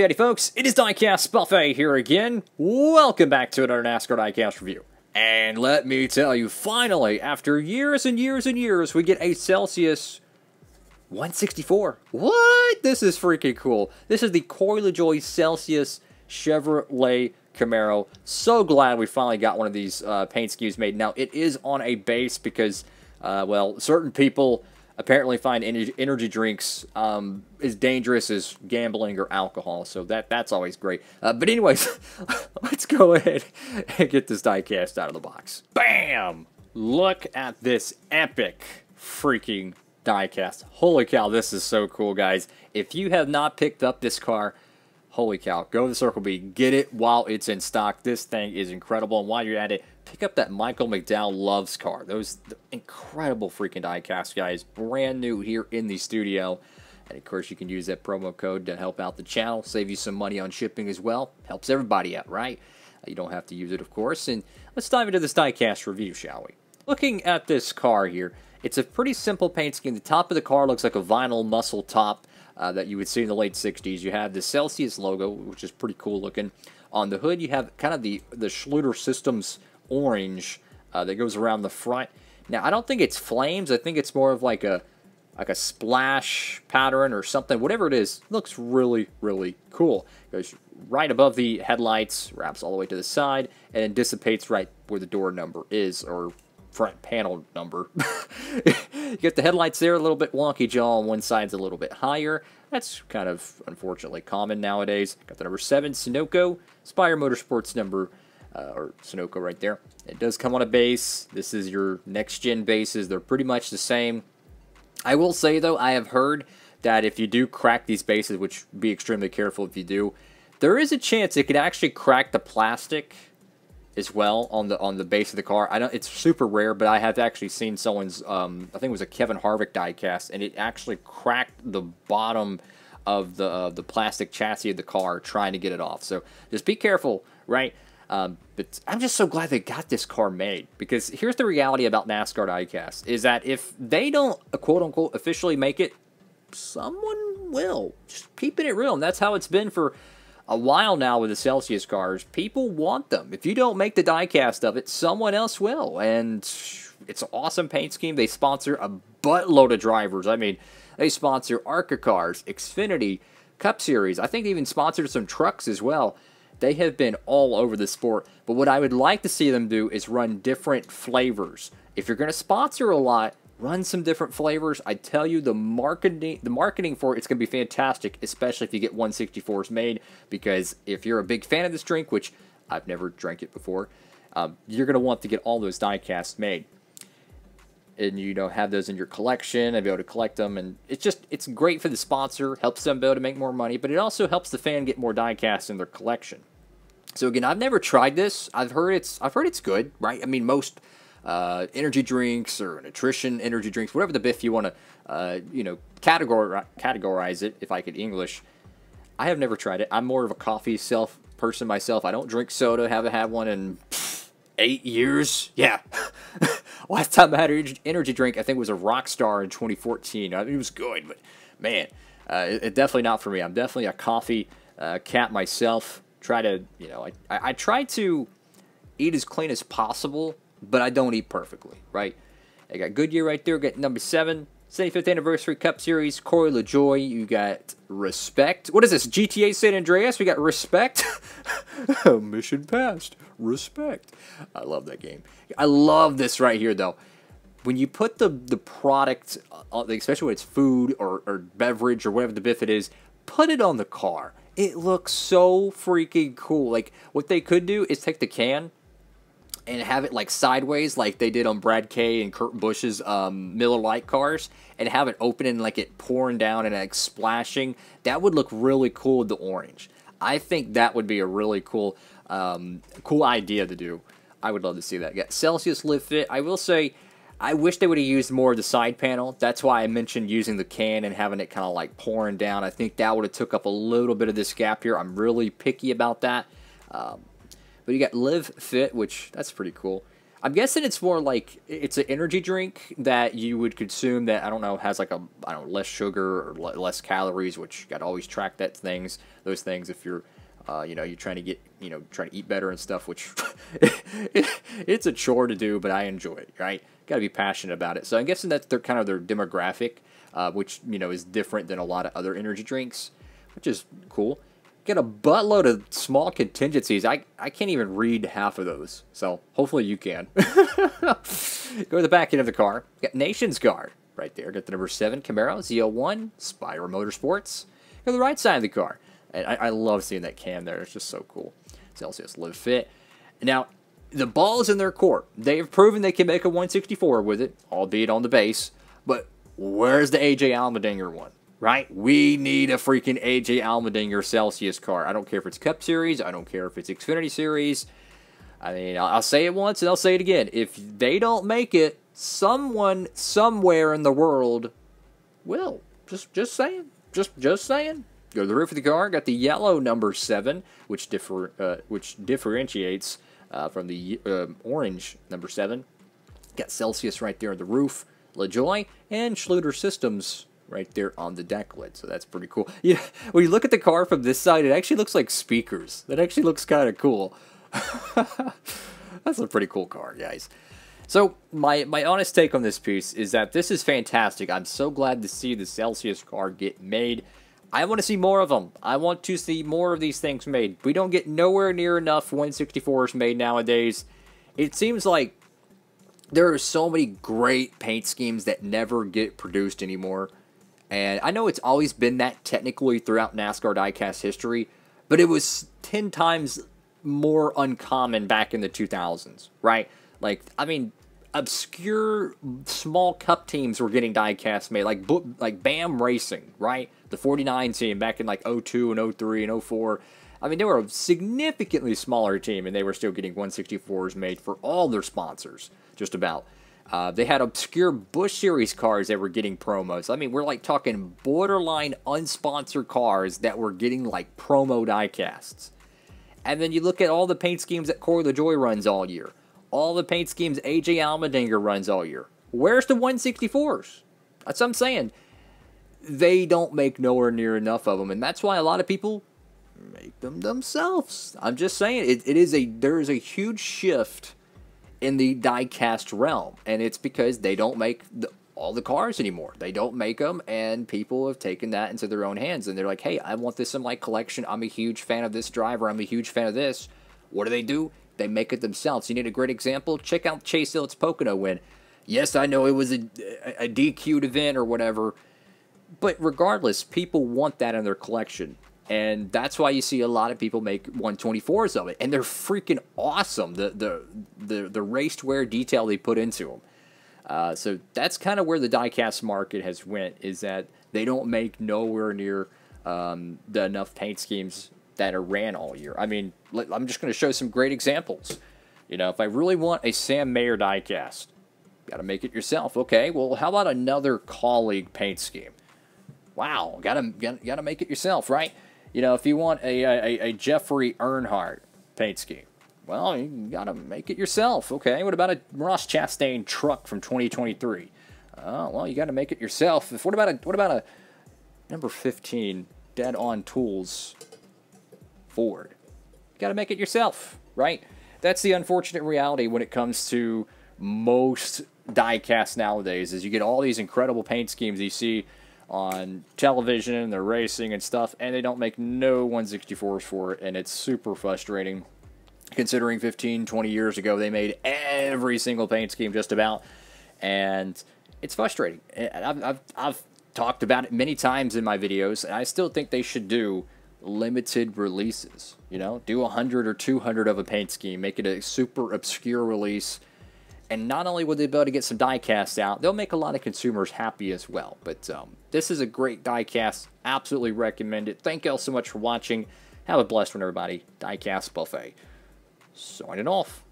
Howdy, folks. It is Diecast Buffet here again. Welcome back to another NASCAR Diecast review. And let me tell you, finally, after years and years and years, we get a Celsius 164. What? This is freaking cool. This is the Corey LaJoie Celsius Chevrolet Camaro. So glad we finally got one of these uh, paint schemes made. Now, it is on a base because, uh, well, certain people apparently find energy, drinks um, as dangerous as gambling or alcohol. So that that's always great. Uh, but anyways, let's go ahead and get this diecast out of the box. Bam! Look at this epic freaking diecast. Holy cow, this is so cool, guys. If you have not picked up this car, holy cow, go to the Circle B, get it while it's in stock. This thing is incredible, and while you're at it, pick up that Michael McDowell Loves car. Those incredible freaking diecast, guys. Brand new here in the studio. And of course, you can use that promo code to help out the channel, save you some money on shipping as well. Helps everybody out, right? Uh, you don't have to use it, of course. And let's dive into this diecast review, shall we? Looking at this car here, it's a pretty simple paint scheme. The top of the car looks like a vinyl muscle top uh, that you would see in the late 60s. You have the Celsius logo, which is pretty cool looking. On the hood, you have kind of the, the Schluter Systems orange uh, that goes around the front. Now, I don't think it's flames. I think it's more of like a like a splash pattern or something. Whatever it is, looks really, really cool. Goes right above the headlights, wraps all the way to the side, and dissipates right where the door number is, or front panel number. you get the headlights there, a little bit wonky jaw on one side's a little bit higher. That's kind of unfortunately common nowadays. Got the number 7 Sunoco, Spire Motorsports number, uh, or Sunoco right there. It does come on a base. This is your next gen bases. They're pretty much the same. I will say though, I have heard that if you do crack these bases, which be extremely careful if you do, there is a chance it could actually crack the plastic as well on the on the base of the car. I know it's super rare, but I have actually seen someone's um, I think it was a Kevin Harvick diecast, and it actually cracked the bottom of the uh, the plastic chassis of the car trying to get it off. So just be careful, right? Um, but I'm just so glad they got this car made because here's the reality about NASCAR diecast is that if they don't quote unquote officially make it, someone will. Just keeping it real, and that's how it's been for a while now with the Celsius cars. People want them. If you don't make the diecast of it, someone else will. And it's an awesome paint scheme. They sponsor a buttload of drivers. I mean, they sponsor ARCA cars, Xfinity, Cup Series. I think they even sponsored some trucks as well. They have been all over the sport. But what I would like to see them do is run different flavors. If you're going to sponsor a lot, run some different flavors. I tell you, the marketing the marketing for it, it's going to be fantastic, especially if you get 164s made. Because if you're a big fan of this drink, which I've never drank it before, um, you're going to want to get all those diecasts made. And you know have those in your collection and be able to collect them, and it's just it's great for the sponsor, helps them be able to make more money, but it also helps the fan get more diecasts in their collection. So again, I've never tried this. I've heard it's I've heard it's good, right? I mean, most uh, energy drinks or nutrition energy drinks, whatever the biff you want to, uh, you know, categorize, categorize it, if I could English. I have never tried it. I'm more of a coffee self person myself. I don't drink soda. Haven't had one in eight years. Yeah. Last time I had an energy drink, I think it was a Rockstar in 2014. I mean, it was good, but man, uh, it, it, definitely not for me. I'm definitely a coffee uh, cat myself. Try to, you know, I, I, I try to eat as clean as possible but I don't eat perfectly, right? I got Goodyear right there, got number seven, 75th anniversary Cup Series, Corey LaJoie. You got Respect. What is this? GTA San Andreas? We got Respect. Mission passed. Respect. I love that game. I love this right here, though. When you put the the product, uh, especially when it's food or, or beverage or whatever the biff it is, put it on the car. It looks so freaking cool. Like what they could do is take the can, and have it like sideways, like they did on Brad K and Kurt Busch's um, Miller Lite cars, and have it open and like it pouring down and like splashing. That would look really cool with the orange. I think that would be a really cool, um, cool idea to do. I would love to see that. Yeah, Celsius Live Fit. I will say, I wish they would have used more of the side panel. That's why I mentioned using the can and having it kind of like pouring down. I think that would have took up a little bit of this gap here. I'm really picky about that. Um, but you got Live Fit, which that's pretty cool. I'm guessing it's more like it's an energy drink that you would consume that I don't know has like a I don't know less sugar or less calories, which you got to always track that things those things if you're uh, you know you're trying to get you know trying to eat better and stuff, which it's a chore to do, but I enjoy it. Right, got to be passionate about it. So I'm guessing that's their kind of their demographic, uh, which you know is different than a lot of other energy drinks, which is cool get a buttload of small contingencies. I, I can't even read half of those. So hopefully you can. Go to the back end of the car. Got Nations Guard right there. Got the number 7 Camaro ZL1 Spire Motorsports. Go to the right side of the car. And I, I love seeing that cam there. It's just so cool. Celsius Live Fit. Now, the ball is in their court. They have proven they can make a 164 with it, albeit on the base. But where's the AJ Allmendinger one? Right? We need a freaking AJ Allmendinger Celsius car. I don't care if it's Cup Series. I don't care if it's Xfinity Series. I mean, I'll, say it once and I'll say it again. If they don't make it, someone somewhere in the world will. Just, just saying. Just, just saying. Go to the roof of the car. Got the yellow number seven, which differ, uh, which differentiates uh, from the uh, orange number seven. Got Celsius right there on the roof. LaJoie and Schluter Systems right there on the deck lid. So that's pretty cool. Yeah, when you look at the car from this side, it actually looks like speakers. That actually looks kind of cool. that's a pretty cool car, guys. So my my honest take on this piece is that this is fantastic. I'm so glad to see the Celsius car get made. I want to see more of them. I want to see more of these things made. We don't get nowhere near enough 164s made nowadays. It seems like there are so many great paint schemes that never get produced anymore. And I know it's always been that technically throughout NASCAR diecast history, but it was 10 times more uncommon back in the 2000s, right? Like, I mean, obscure small cup teams were getting diecast made, like like BAM Racing, right? The 49 team back in like 02 and 03 and 04. I mean, they were a significantly smaller team, and they were still getting 164s made for all their sponsors, just about. Uh, they had obscure Busch Series cars that were getting promos. I mean, we're like talking borderline unsponsored cars that were getting like promo diecasts. And then you look at all the paint schemes that Corey LaJoie runs all year, all the paint schemes AJ Allmendinger runs all year. Where's the 164s? That's what I'm saying. They don't make nowhere near enough of them, and that's why a lot of people make them themselves. I'm just saying it, it is a there is a huge shift in the diecast realm, and it's because they don't make the, all the cars anymore. They don't make them, and people have taken that into their own hands, and they're like, "Hey, I want this in my collection. I'm a huge fan of this driver. I'm a huge fan of this." What do they do? They make it themselves. You need a great example? Check out Chase Elliott's Pocono win. Yes, I know it was a, a DQ'd event or whatever, but regardless, people want that in their collection. And that's why you see a lot of people make 124s of it, and they're freaking awesome. The the the the raced wear detail they put into them. Uh, so that's kind of where the diecast market has went. Is that they don't make nowhere near um, the enough paint schemes that are ran all year. I mean, I'm just going to show some great examples. You know, if I really want a Sam Mayer diecast, got to make it yourself. Okay, well, how about another Kaulig paint scheme? Wow, got to got to make it yourself, right? You know, if you want a, a, a Jeffrey Earnhardt paint scheme, well, you got to make it yourself. Okay, what about a Ross Chastain truck from 2023? Oh, well, you got to make it yourself. If, what about a what about a number 15 Dead On Tools Ford? You got to make it yourself, right? That's the unfortunate reality when it comes to most diecast nowadays. Is you get all these incredible paint schemes you see on television, and they're racing and stuff, and they don't make no 164s for it, and it's super frustrating. Considering 15, 20 years ago, they made every single paint scheme just about, and it's frustrating. Eh, I've, I've, I've talked about it many times in my videos, and I still think they should do limited releases. You know, do 100 or 200 of a paint scheme, make it a super obscure release and not only will they be able to get some diecasts out, they'll make a lot of consumers happy as well. But um, this is a great diecast. Absolutely recommend it. Thank you all so much for watching. Have a blessed one, everybody. Diecast Buffet. Signing off.